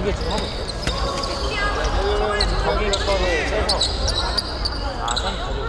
저기 지금 하고 있어. 저기 거를 세서. 아, 난 거기.